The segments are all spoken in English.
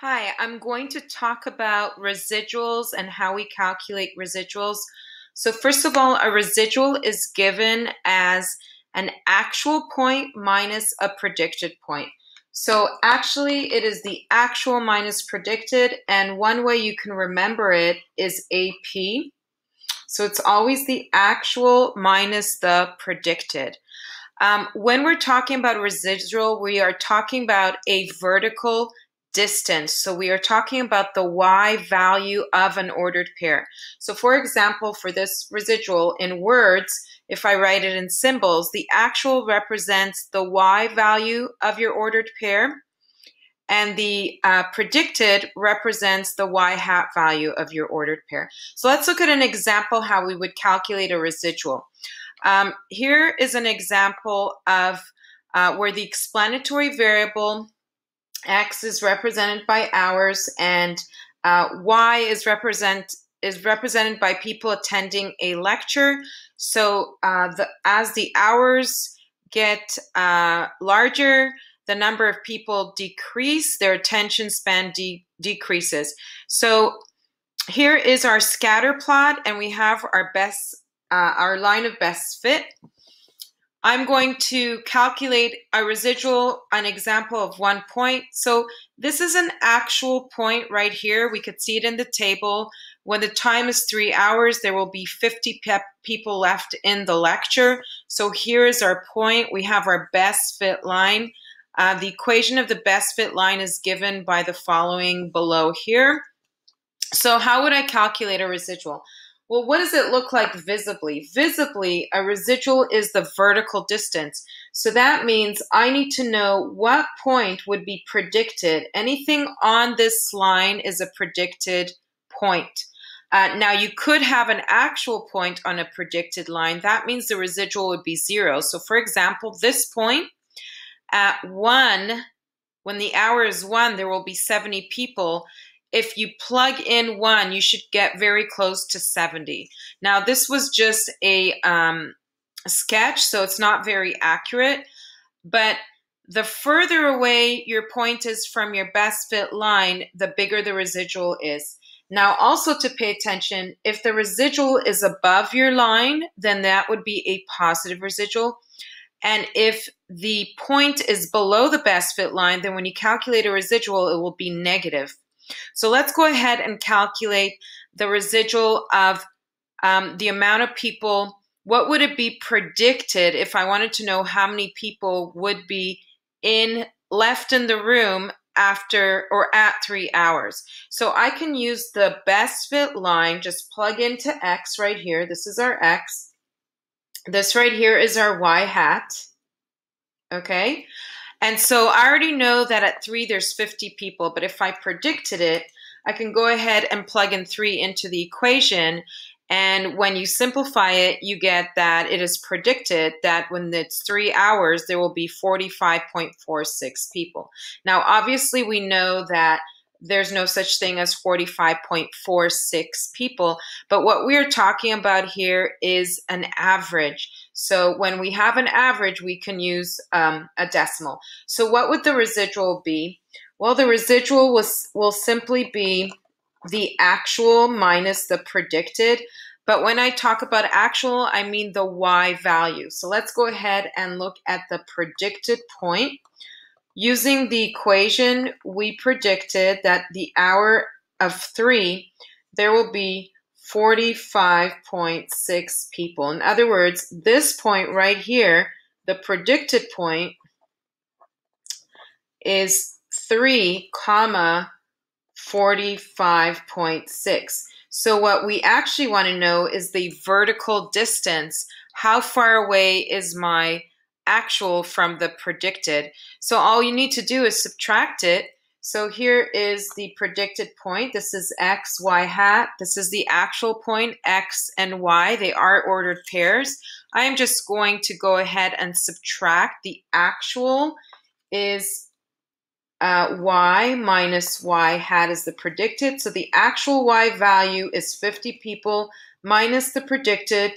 Hi, I'm going to talk about residuals and how we calculate residuals. So first of all, a residual is given as an actual point minus a predicted point. So actually it is the actual minus predicted and one way you can remember it is AP. So it's always the actual minus the predicted. Um, when we're talking about residual, we are talking about a vertical distance. So we are talking about the y value of an ordered pair. So for example, for this residual in words, if I write it in symbols, the actual represents the y value of your ordered pair and the uh, predicted represents the y hat value of your ordered pair. So let's look at an example how we would calculate a residual. Um, here is an example of uh, where the explanatory variable X is represented by hours, and uh, Y is represent is represented by people attending a lecture. So uh, the, as the hours get uh, larger, the number of people decrease, their attention span de decreases. So here is our scatter plot, and we have our best, uh, our line of best fit. I'm going to calculate a residual, an example of one point. So this is an actual point right here. We could see it in the table. When the time is three hours, there will be 50 people left in the lecture. So here is our point. We have our best fit line. Uh, the equation of the best fit line is given by the following below here. So how would I calculate a residual? Well, what does it look like visibly? Visibly, a residual is the vertical distance. So that means I need to know what point would be predicted. Anything on this line is a predicted point. Uh, now, you could have an actual point on a predicted line. That means the residual would be zero. So, for example, this point at one, when the hour is one, there will be 70 people if you plug in one, you should get very close to 70. Now, this was just a, um, sketch, so it's not very accurate, but the further away your point is from your best fit line, the bigger the residual is. Now, also to pay attention, if the residual is above your line, then that would be a positive residual. And if the point is below the best fit line, then when you calculate a residual, it will be negative. So let's go ahead and calculate the residual of um, the amount of people. What would it be predicted if I wanted to know how many people would be in left in the room after or at three hours? So I can use the best fit line, just plug into X right here. This is our X. This right here is our Y hat. Okay. And so I already know that at three, there's 50 people, but if I predicted it, I can go ahead and plug in three into the equation. And when you simplify it, you get that it is predicted that when it's three hours, there will be 45.46 people. Now, obviously, we know that there's no such thing as 45.46 people. But what we're talking about here is an average. So when we have an average, we can use um, a decimal. So what would the residual be? Well, the residual was, will simply be the actual minus the predicted. But when I talk about actual, I mean the y value. So let's go ahead and look at the predicted point. Using the equation, we predicted that the hour of three, there will be 45.6 people. In other words, this point right here, the predicted point is 3 comma 45.6. So what we actually want to know is the vertical distance. How far away is my actual from the predicted. So all you need to do is subtract it. So here is the predicted point. This is x, y hat. This is the actual point, x and y. They are ordered pairs. I am just going to go ahead and subtract. The actual is uh, y minus y hat is the predicted. So the actual y value is 50 people minus the predicted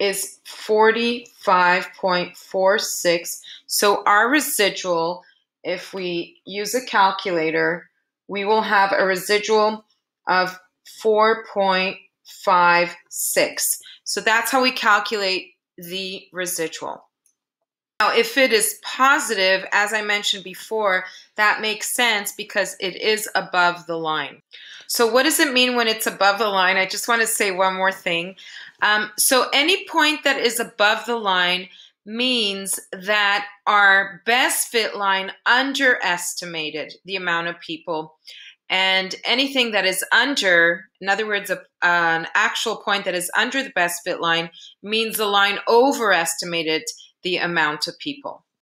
is 45.46. So our residual, if we use a calculator, we will have a residual of 4.56. So that's how we calculate the residual. Now, if it is positive, as I mentioned before, that makes sense because it is above the line. So what does it mean when it's above the line? I just want to say one more thing. Um, so any point that is above the line means that our best fit line underestimated the amount of people. And anything that is under, in other words, a, an actual point that is under the best fit line, means the line overestimated the amount of people.